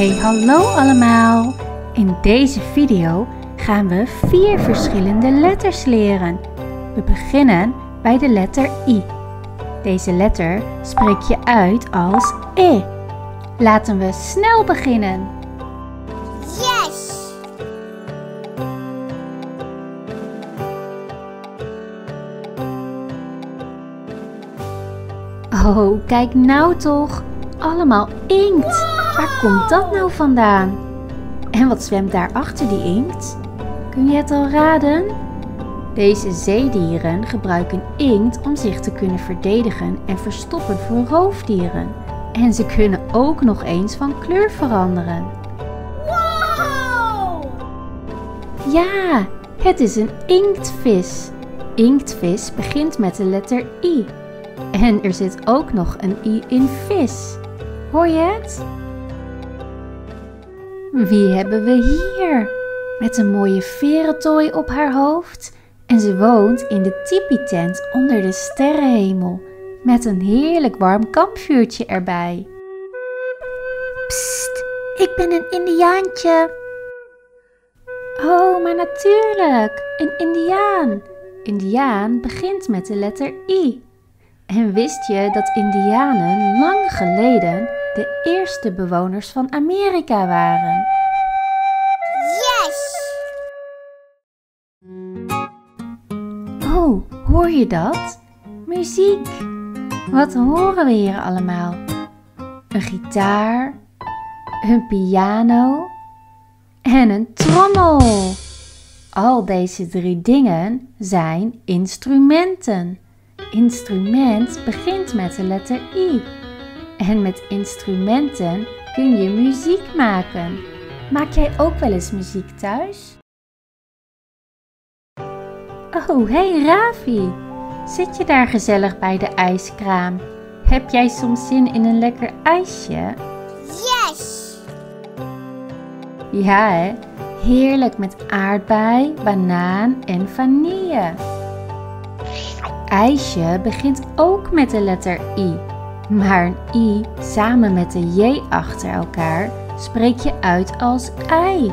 Hey hallo allemaal! In deze video gaan we vier verschillende letters leren. We beginnen bij de letter I. Deze letter spreek je uit als E. Laten we snel beginnen. Yes! Oh, kijk nou toch! Allemaal inkt! Waar komt dat nou vandaan? En wat zwemt daar achter die inkt? Kun je het al raden? Deze zeedieren gebruiken inkt om zich te kunnen verdedigen en verstoppen voor roofdieren. En ze kunnen ook nog eens van kleur veranderen. Wow! Ja, het is een inktvis. Inktvis begint met de letter I. En er zit ook nog een I in vis. Hoor je het? Wie hebben we hier? Met een mooie verentooi op haar hoofd. En ze woont in de tipi-tent onder de sterrenhemel. Met een heerlijk warm kampvuurtje erbij. Psst, ik ben een indiaantje. Oh, maar natuurlijk, een indiaan. Indiaan begint met de letter I. En wist je dat indianen lang geleden de eerste bewoners van Amerika waren? Yes! Oh, hoor je dat? Muziek. Wat horen we hier allemaal? Een gitaar, een piano en een trommel. Al deze drie dingen zijn instrumenten. Instrument begint met de letter I. En met instrumenten kun je muziek maken. Maak jij ook wel eens muziek thuis? Oh, hey Ravi! Zit je daar gezellig bij de ijskraam? Heb jij soms zin in een lekker ijsje? Yes! Ja, hè? Heerlijk met aardbei, banaan en vanille. IJsje begint ook met de letter I. Maar een I samen met de J achter elkaar spreek je uit als ei.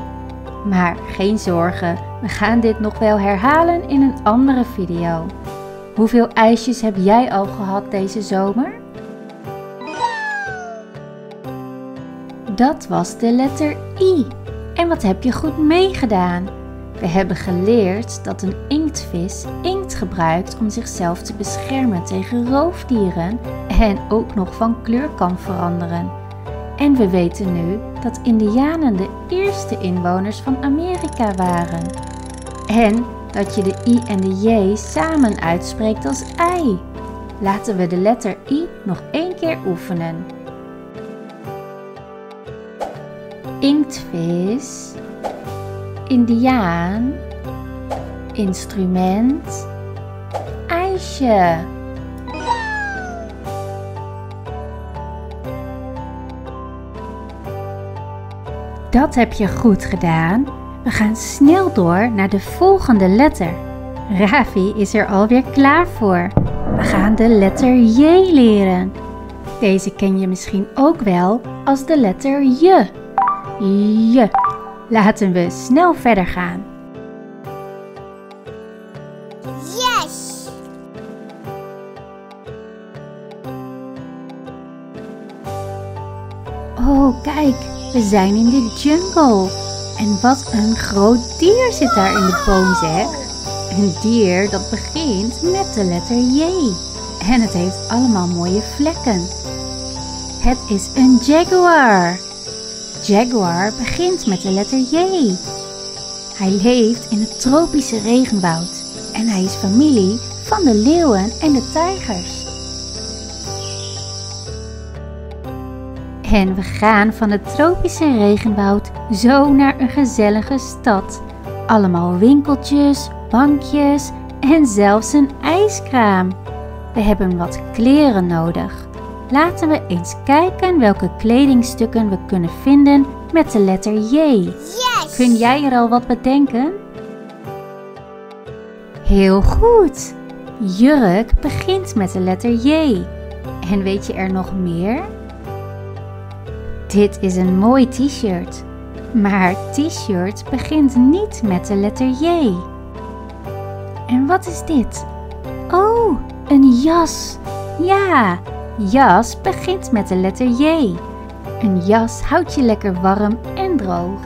Maar geen zorgen, we gaan dit nog wel herhalen in een andere video. Hoeveel ijsjes heb jij al gehad deze zomer? Dat was de letter I. En wat heb je goed meegedaan? We hebben geleerd dat een inktvis inkt gebruikt om zichzelf te beschermen tegen roofdieren en ook nog van kleur kan veranderen. En we weten nu dat Indianen de eerste inwoners van Amerika waren. En dat je de I en de J samen uitspreekt als ei. Laten we de letter I nog één keer oefenen. Inktvis Indiaan, instrument, ijsje. Dat heb je goed gedaan. We gaan snel door naar de volgende letter. Ravi is er alweer klaar voor. We gaan de letter J leren. Deze ken je misschien ook wel als de letter J. J. Laten we snel verder gaan. Yes! Oh, kijk, we zijn in de jungle. En wat een groot dier zit daar in de boom, zeg. Een dier dat begint met de letter J. En het heeft allemaal mooie vlekken. Het is een jaguar. Jaguar begint met de letter J. Hij leeft in het tropische regenwoud en hij is familie van de leeuwen en de tijgers. En we gaan van het tropische regenwoud zo naar een gezellige stad. Allemaal winkeltjes, bankjes en zelfs een ijskraam. We hebben wat kleren nodig. Laten we eens kijken welke kledingstukken we kunnen vinden met de letter J. Yes! Kun jij er al wat bedenken? Heel goed! Jurk begint met de letter J. En weet je er nog meer? Dit is een mooi t-shirt. Maar t-shirt begint niet met de letter J. En wat is dit? Oh, een jas. Ja, jas begint met de letter J. Een jas houdt je lekker warm en droog.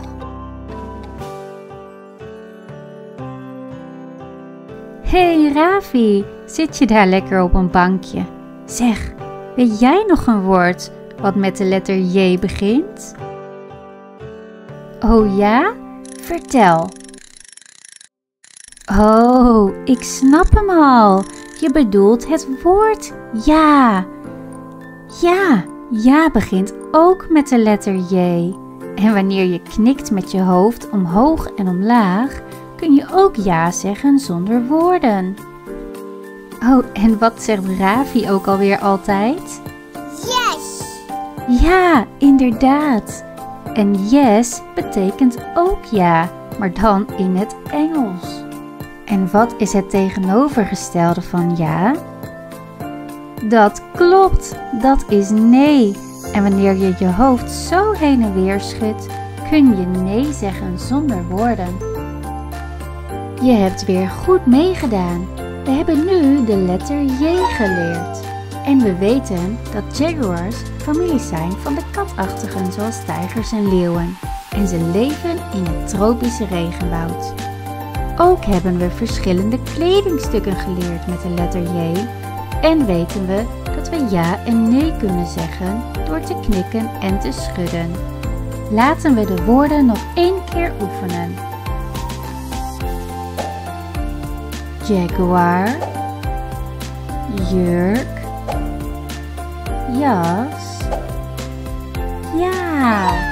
Hey Ravi, zit je daar lekker op een bankje? Zeg, weet jij nog een woord wat met de letter J begint? Oh ja? Vertel. Oh, ik snap hem al. Je bedoelt het woord ja. Ja, ja begint ook met de letter J. En wanneer je knikt met je hoofd omhoog en omlaag, kun je ook ja zeggen zonder woorden. Oh, en wat zegt Ravi ook alweer altijd? Yes. Ja, inderdaad. En yes betekent ook ja, maar dan in het Engels. En wat is het tegenovergestelde van ja? Dat klopt, dat is nee. En wanneer je je hoofd zo heen en weer schudt, kun je nee zeggen zonder woorden. Je hebt weer goed meegedaan. We hebben nu de letter J geleerd. En we weten dat jaguars familie zijn van de katachtigen zoals tijgers en leeuwen. En ze leven in het tropische regenwoud. Ook hebben we verschillende kledingstukken geleerd met de letter J. En weten we dat we ja en nee kunnen zeggen door te knikken en te schudden. Laten we de woorden nog één keer oefenen. Jaguar, jurk, jas, ja.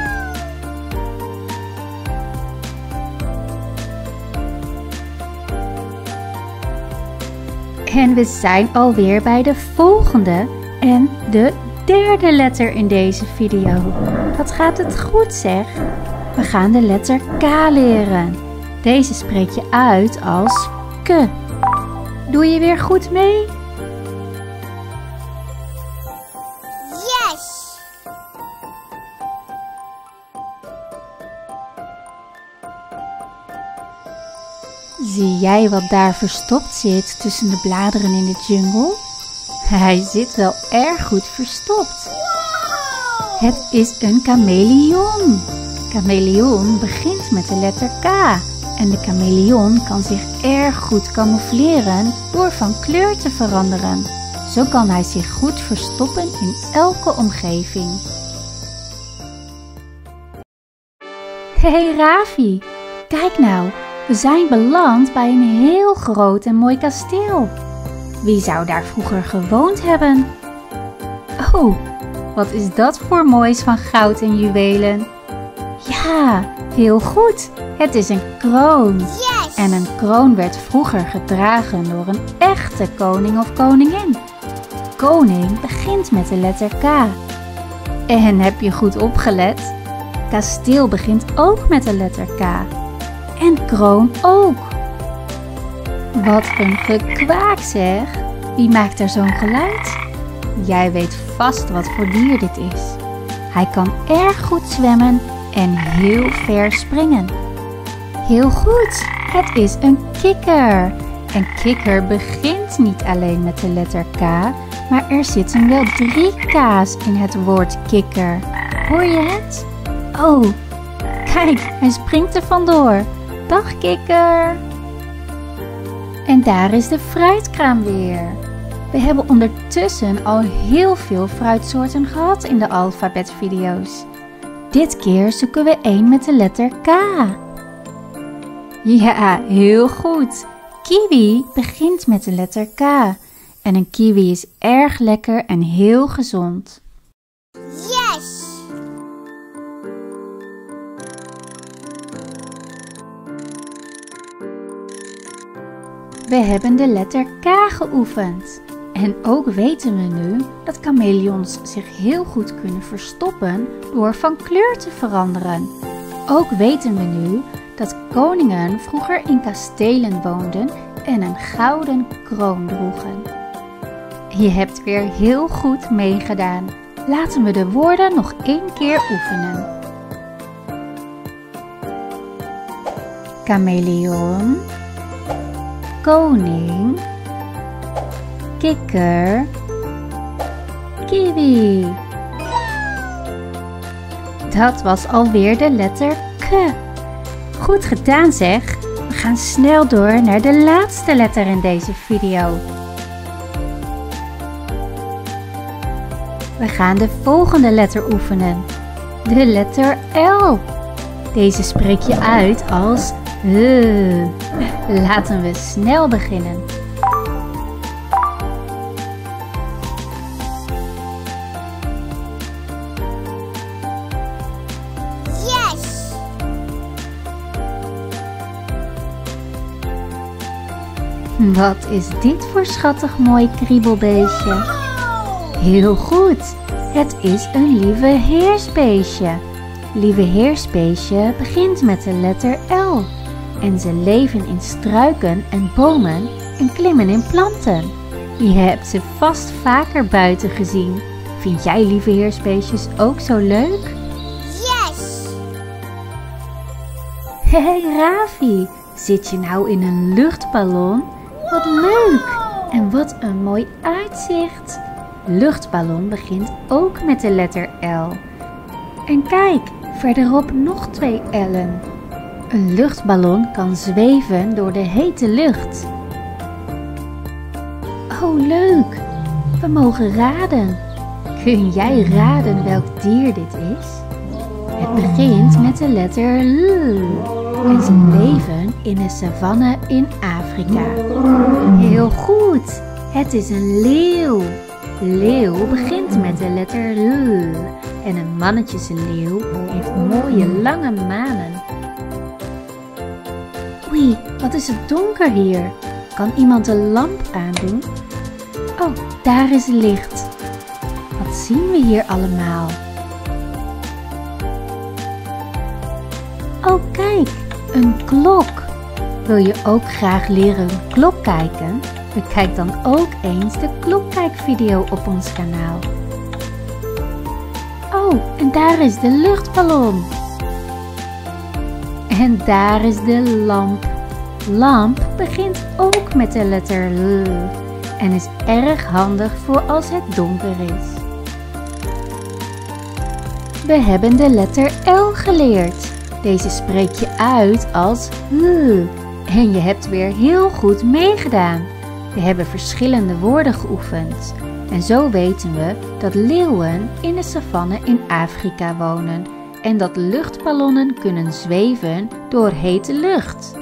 En we zijn alweer bij de volgende en de derde letter in deze video. Wat gaat het goed zeg? We gaan de letter K leren. Deze spreek je uit als K. Doe je weer goed mee? Jij wat daar verstopt zit tussen de bladeren in de jungle? Hij zit wel erg goed verstopt. Het is een chameleon. Chameleon begint met de letter K. En de chameleon kan zich erg goed camoufleren door van kleur te veranderen. Zo kan hij zich goed verstoppen in elke omgeving. Hey Ravi, kijk nou, we zijn beland bij een heel groot en mooi kasteel. Wie zou daar vroeger gewoond hebben? Oh, wat is dat voor moois van goud en juwelen? Ja, heel goed. Het is een kroon. Yes. En een kroon werd vroeger gedragen door een echte koning of koningin. Koning begint met de letter K. En heb je goed opgelet? Kasteel begint ook met de letter K. En kroon ook. Wat een gekwaak zeg. Wie maakt er zo'n geluid? Jij weet vast wat voor dier dit is. Hij kan erg goed zwemmen en heel ver springen. Heel goed, het is een kikker. En kikker begint niet alleen met de letter K, maar er zitten wel drie K's in het woord kikker. Hoor je het? Oh, kijk, hij springt er vandoor. Dag kikker. En daar is de fruitkraam weer. We hebben ondertussen al heel veel fruitsoorten gehad in de alfabetvideo's. Dit keer zoeken we één met de letter K. Ja, heel goed. Kiwi begint met de letter K. En een kiwi is erg lekker en heel gezond. Yes. We hebben de letter K geoefend. En ook weten we nu dat chameleons zich heel goed kunnen verstoppen door van kleur te veranderen. Ook weten we nu dat koningen vroeger in kastelen woonden en een gouden kroon droegen. Je hebt weer heel goed meegedaan. Laten we de woorden nog één keer oefenen. Chameleon, koning, kikker, kiwi. Dat was alweer de letter K. Goed gedaan zeg. We gaan snel door naar de laatste letter in deze video. We gaan de volgende letter oefenen. De letter L. Deze spreek je uit als Laten we snel beginnen. Yes. Wat is dit voor schattig mooi kriebelbeestje? Heel goed, het is een lieve heersbeestje. Lieve heersbeestje begint met de letter L. En ze leven in struiken en bomen en klimmen in planten. Je hebt ze vast vaker buiten gezien. Vind jij lieve heersbeestjes ook zo leuk? Yes. Hey Ravi, zit je nou in een luchtballon? Wat leuk! En wat een mooi uitzicht! Luchtballon begint ook met de letter L. En kijk, verderop nog twee L'en. Een luchtballon kan zweven door de hete lucht. Oh, leuk! We mogen raden. Kun jij raden welk dier dit is? Het begint met de letter L. En ze leven in de savanne in Afrika. Heel goed. Het is een leeuw. Leeuw begint met de letter L. En een mannetjesleeuw heeft mooie lange manen. Wat is het donker hier. Kan iemand de lamp aandoen? Oh, daar is licht. Wat zien we hier allemaal? Oh, kijk, een klok. Wil je ook graag leren een klok kijken? Bekijk dan ook eens de klokkijkvideo op ons kanaal. Oh, en daar is de luchtballon. En daar is de lamp. Lamp begint ook met de letter L en is erg handig voor als het donker is. We hebben de letter L geleerd. Deze spreek je uit als L. En je hebt weer heel goed meegedaan. We hebben verschillende woorden geoefend. En zo weten we dat leeuwen in de savanne in Afrika wonen en dat luchtballonnen kunnen zweven door hete lucht.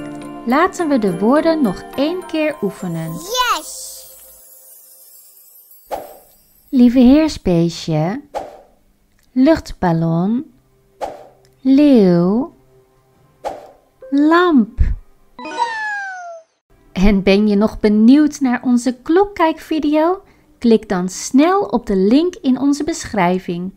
Laten we de woorden nog één keer oefenen. Yes. Lieve heersbeestje, luchtballon, leeuw, lamp. En ben je nog benieuwd naar onze klokkijkvideo? Klik dan snel op de link in onze beschrijving.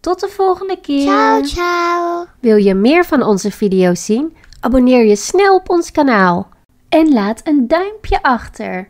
Tot de volgende keer. Ciao, ciao. Wil je meer van onze video's zien? Abonneer je snel op ons kanaal. En laat een duimpje achter.